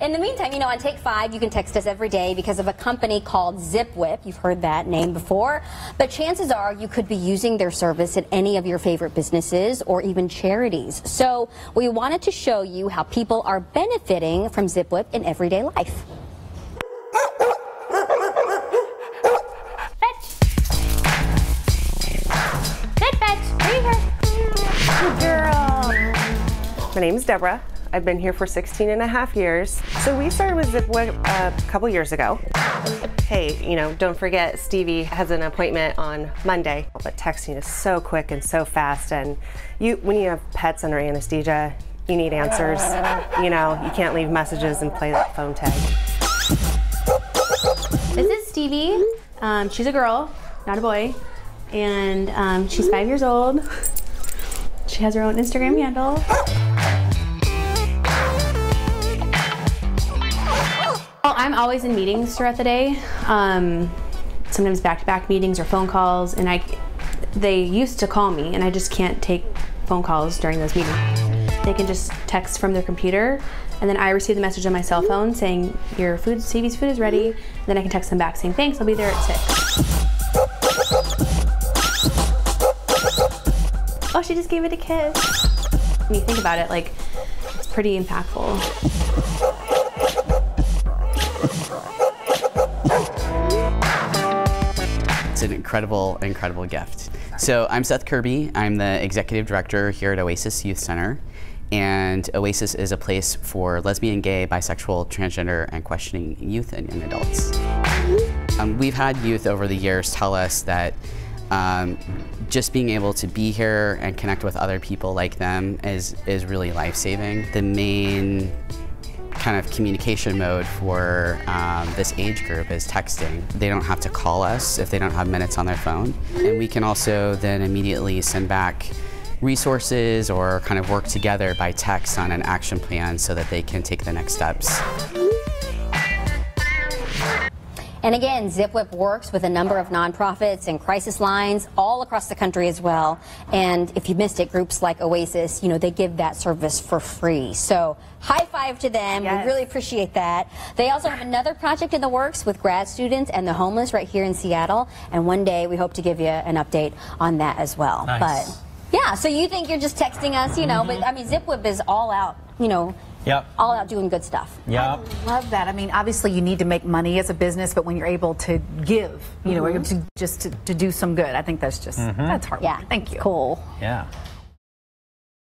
In the meantime, you know, on Take 5, you can text us every day because of a company called ZipWhip. You've heard that name before. But chances are you could be using their service at any of your favorite businesses or even charities. So we wanted to show you how people are benefiting from ZipWhip in everyday life. My name is Deborah. I've been here for 16 and a half years. So we started with ZipWhip a couple years ago. Hey, you know, don't forget Stevie has an appointment on Monday. But texting is so quick and so fast and you when you have pets under anesthesia, you need answers. You know, you can't leave messages and play that phone tag. This is Stevie. Um, she's a girl, not a boy, and um, she's five years old. She has her own Instagram handle. I'm always in meetings throughout the day. Um, sometimes back-to-back meetings or phone calls, and I, they used to call me, and I just can't take phone calls during those meetings. They can just text from their computer, and then I receive the message on my cell phone saying your food, Stevie's food is ready. And then I can text them back saying thanks, I'll be there at six. Oh, she just gave it a kiss. When you think about it, like it's pretty impactful. It's an incredible, incredible gift. So I'm Seth Kirby. I'm the executive director here at Oasis Youth Center. And Oasis is a place for lesbian, gay, bisexual, transgender, and questioning youth and young adults. Um, we've had youth over the years tell us that um, just being able to be here and connect with other people like them is, is really life-saving. The main kind of communication mode for um, this age group is texting. They don't have to call us if they don't have minutes on their phone. And we can also then immediately send back resources or kind of work together by text on an action plan so that they can take the next steps. And again, ZipWhip works with a number of nonprofits and crisis lines all across the country as well. And if you missed it, groups like Oasis, you know, they give that service for free. So high five to them. Yes. We really appreciate that. They also have another project in the works with grad students and the homeless right here in Seattle. And one day we hope to give you an update on that as well. Nice. But yeah, so you think you're just texting us, you know, but mm-hmm. I mean, ZipWhip is all out, you know, Yep. all out doing good stuff. Yep. Love that. I mean, obviously, you need to make money as a business, but when you're able to give, you know, mm-hmm. to, just to, to do some good, I think that's just mm-hmm. that's heartwarming. Yeah. Thank you. Cool. Yeah.